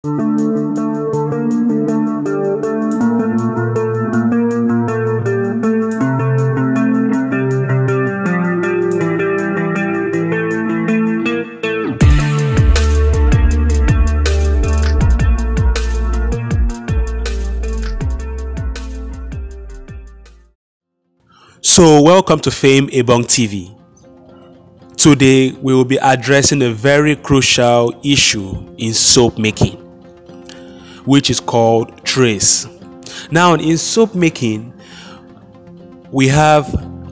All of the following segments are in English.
So, welcome to Fame Ebong TV. Today, we will be addressing a very crucial issue in soap making, which is called trace. Now, in soap making, we have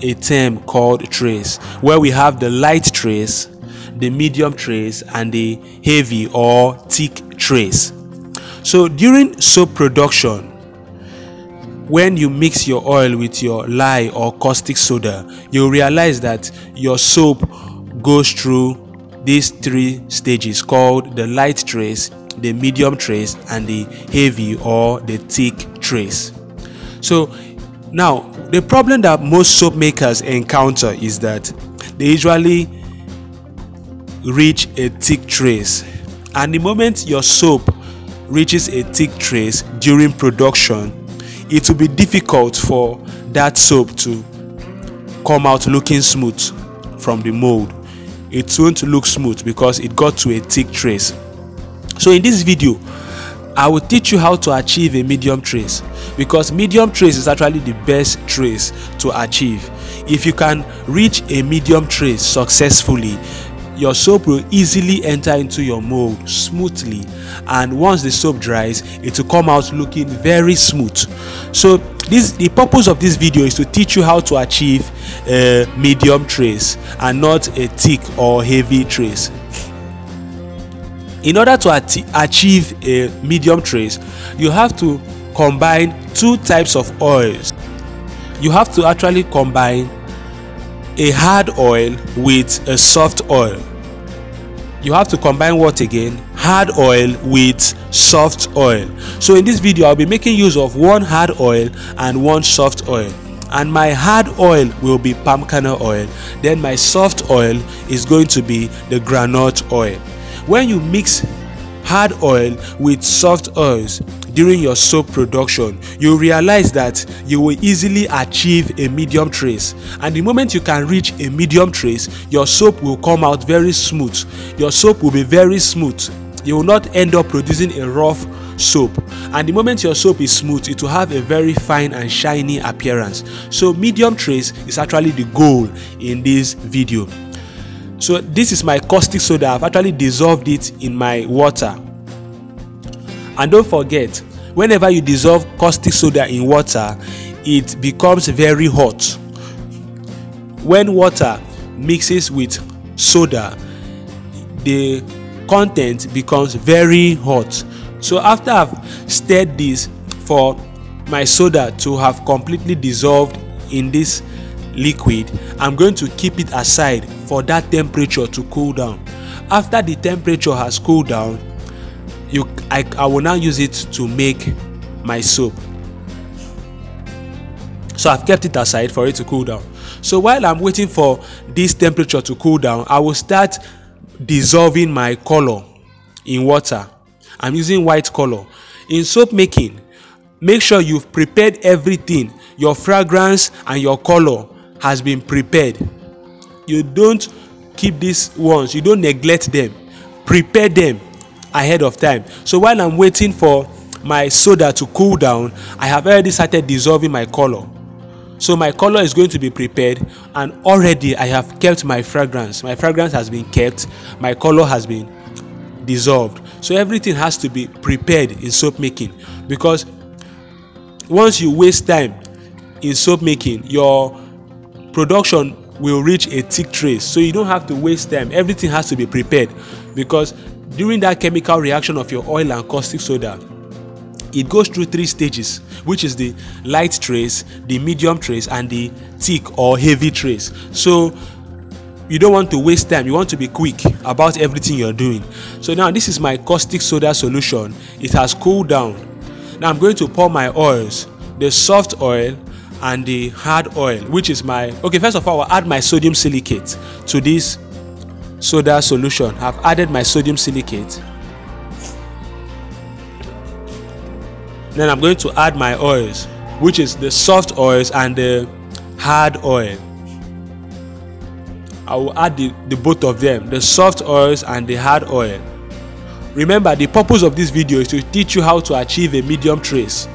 a term called trace, where we have the light trace, the medium trace, and the heavy or thick trace. So, during soap production, when you mix your oil with your lye or caustic soda, you'll realize that your soap goes through these three stages called the light trace, the medium trace, and the heavy or the thick trace. So now the problem that most soap makers encounter is that they usually reach a thick trace, and the moment your soap reaches a thick trace during production, it will be difficult for that soap to come out looking smooth from the mold. It won't look smooth because it got to a thick trace so in this video i will teach you how to achieve a medium trace because medium trace is actually the best trace to achieve. If you can reach a medium trace successfully your soap will easily enter into your mold smoothly and once the soap dries it will come out looking very smooth. So this the purpose of this video is to teach you how to achieve a medium trace and not a thick or heavy trace in order to achieve a medium trace you have to combine two types of oils. You have to actually combine a hard oil with a soft oil. You have to combine what again? Hard oil with soft oil. So in this video i'll be making use of one hard oil and one soft oil. And my hard oil will be palm kernel oil. Then my soft oil is going to be the groundnut oil when you mix hard oil with soft oils during your soap production you realize that you will easily achieve a medium trace. And the moment you can reach a medium trace your soap will come out very smooth. Your soap will be very smooth. You will not end up producing a rough soap. And the moment your soap is smooth it will have a very fine and shiny appearance. So medium trace is actually the goal in this video so this is my caustic soda. I've actually dissolved it in my water. And don't forget whenever you dissolve caustic soda in water it becomes very hot. When water mixes with soda the content becomes very hot. So after i've stirred this for my soda to have completely dissolved in this liquid i'm going to keep it aside for that temperature to cool down. After the temperature has cooled down you I, I will now use it to make my soap. So i've kept it aside for it to cool down. So while i'm waiting for this temperature to cool down i will start dissolving my color in water. I'm using white color in soap making make sure you've prepared everything your fragrance and your color has been prepared. You don't keep these ones. You don't neglect them. Prepare them ahead of time. So while i'm waiting for my soda to cool down i have already started dissolving my color so my color is going to be prepared and already i have kept my fragrance. My fragrance has been kept. My color has been dissolved. So everything has to be prepared in soap making because once you waste time in soap making your production will reach a thick trace. So you don't have to waste time. Everything has to be prepared because during that chemical reaction of your oil and caustic soda it goes through three stages which is the light trace the medium trace and the thick or heavy trace. So you don't want to waste time. You want to be quick about everything you're doing. So now this is my caustic soda solution. It has cooled down. Now i'm going to pour my oils the soft oil and the hard oil which is my okay first of all i'll add my sodium silicate to this soda solution. I've added my sodium silicate. Then i'm going to add my oils which is the soft oils and the hard oil. I will add the, the both of them the soft oils and the hard oil. Remember the purpose of this video is to teach you how to achieve a medium trace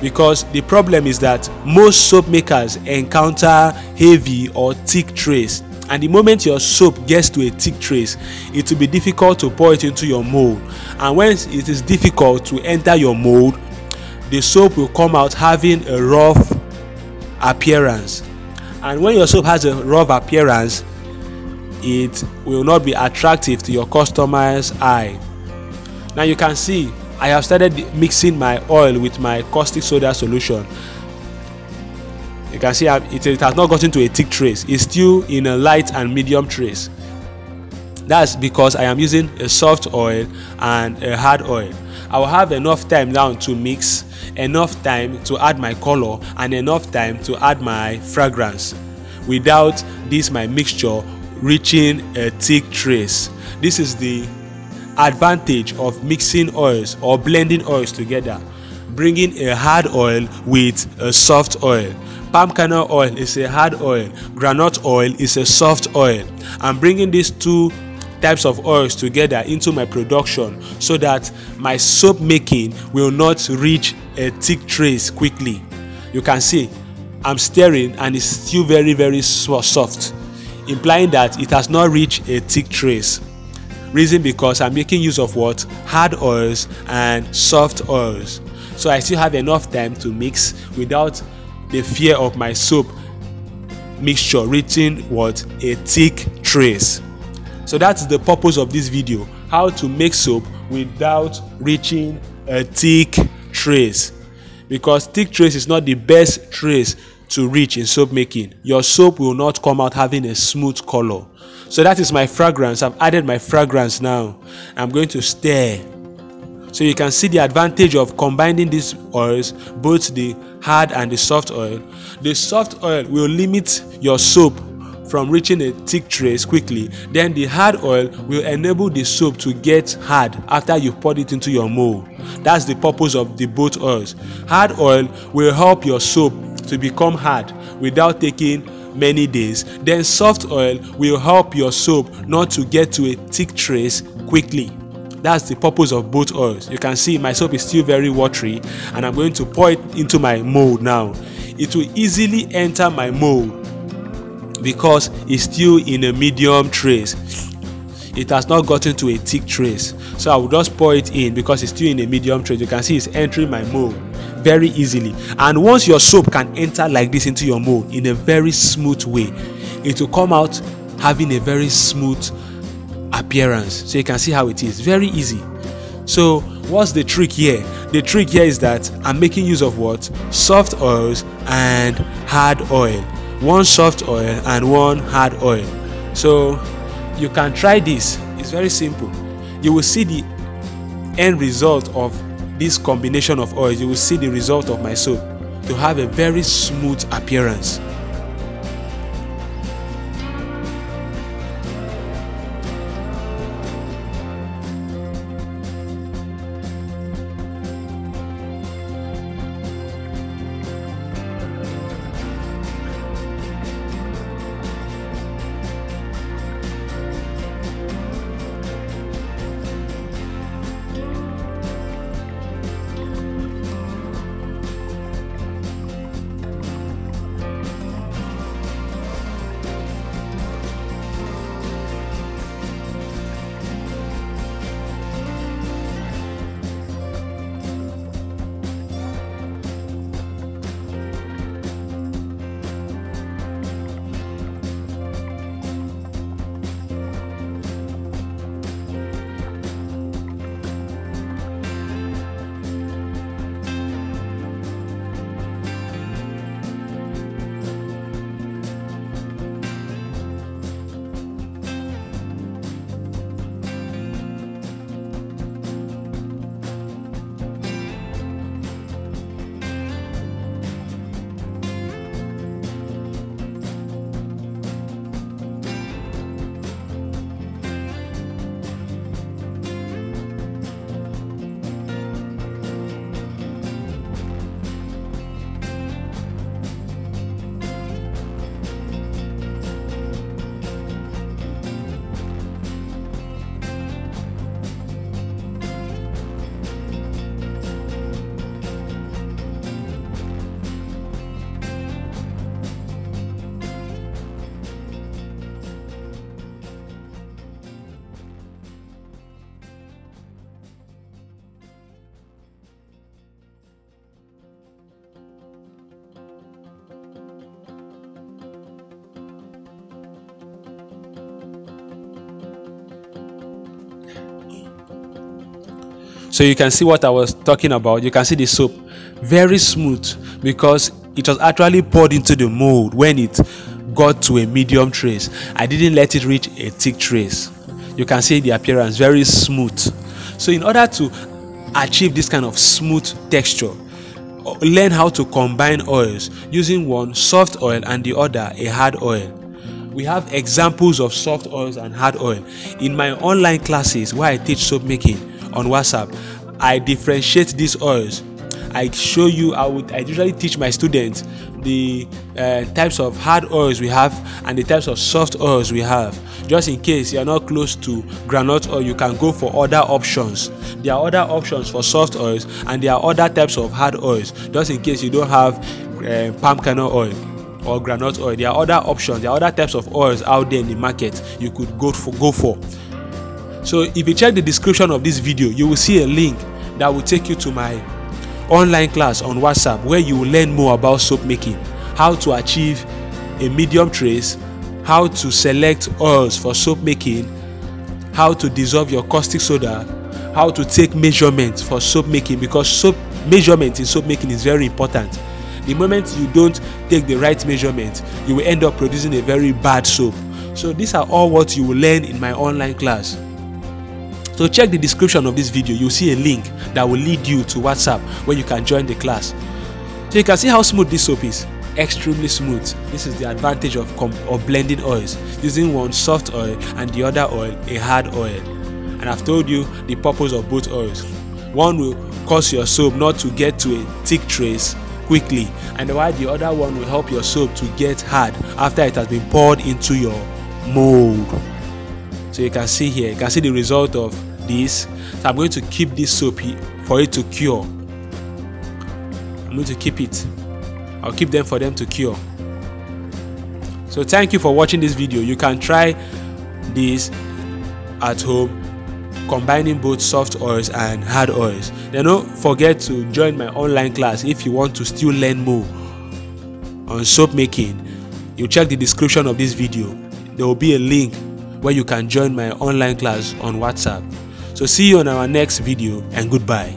because the problem is that most soap makers encounter heavy or thick trace and the moment your soap gets to a thick trace it will be difficult to pour it into your mold. And when it is difficult to enter your mold the soap will come out having a rough appearance. And when your soap has a rough appearance it will not be attractive to your customer's eye. Now you can see i have started mixing my oil with my caustic soda solution. You can see it, it has not gotten to a thick trace. It's still in a light and medium trace. That's because i am using a soft oil and a hard oil. I will have enough time now to mix enough time to add my color and enough time to add my fragrance without this my mixture reaching a thick trace. This is the advantage of mixing oils or blending oils together bringing a hard oil with a soft oil. Palm kernel oil is a hard oil. Groundnut oil is a soft oil. I'm bringing these two types of oils together into my production so that my soap making will not reach a thick trace quickly. You can see i'm stirring and it's still very very soft implying that it has not reached a thick trace reason because i'm making use of what? Hard oils and soft oils. So i still have enough time to mix without the fear of my soap mixture reaching what? A thick trace. So that's the purpose of this video how to make soap without reaching a thick trace. Because thick trace is not the best trace to reach in soap making your soap will not come out having a smooth color. So that is my fragrance. I've added my fragrance now. I'm going to stir. So you can see the advantage of combining these oils both the hard and the soft oil. The soft oil will limit your soap from reaching a thick trace quickly. Then the hard oil will enable the soap to get hard after you poured it into your mold. That's the purpose of the both oils. Hard oil will help your soap to become hard without taking many days. Then soft oil will help your soap not to get to a thick trace quickly. That's the purpose of both oils. You can see my soap is still very watery and i'm going to pour it into my mold now. It will easily enter my mold because it's still in a medium trace it has not gotten to a thick trace. So i will just pour it in because it's still in a medium trace. You can see it's entering my mold very easily. And once your soap can enter like this into your mold in a very smooth way it will come out having a very smooth appearance. So you can see how it is. Very easy. So what's the trick here? The trick here is that i'm making use of what? Soft oils and hard oil. One soft oil and one hard oil. So you can try this. It's very simple. You will see the end result of this combination of oils. You will see the result of my soap to have a very smooth appearance so you can see what i was talking about. You can see the soap. Very smooth because it was actually poured into the mold when it got to a medium trace. I didn't let it reach a thick trace. You can see the appearance very smooth. So in order to achieve this kind of smooth texture uh, learn how to combine oils using one soft oil and the other a hard oil. We have examples of soft oils and hard oil. In my online classes where i teach soap making on whatsapp. I differentiate these oils. I show you i would i usually teach my students the uh, types of hard oils we have and the types of soft oils we have. Just in case you are not close to groundnut oil you can go for other options. There are other options for soft oils and there are other types of hard oils. Just in case you don't have uh, palm kernel oil or groundnut oil there are other options. There are other types of oils out there in the market you could go for go for so if you check the description of this video you will see a link that will take you to my online class on whatsapp where you will learn more about soap making how to achieve a medium trace how to select oils for soap making how to dissolve your caustic soda how to take measurements for soap making because soap measurement in soap making is very important. The moment you don't take the right measurement you will end up producing a very bad soap. So these are all what you will learn in my online class so check the description of this video. You'll see a link that will lead you to whatsapp where you can join the class. So you can see how smooth this soap is. Extremely smooth. This is the advantage of, of blending oils using one soft oil and the other oil a hard oil. And i've told you the purpose of both oils. One will cause your soap not to get to a thick trace quickly and while the other one will help your soap to get hard after it has been poured into your mold. So you can see here you can see the result of this. So i'm going to keep this soap for it to cure. I'm going to keep it. I'll keep them for them to cure. So thank you for watching this video. You can try this at home combining both soft oils and hard oils. Then don't forget to join my online class if you want to still learn more on soap making. You check the description of this video. There will be a link where you can join my online class on whatsapp so see you on our next video and goodbye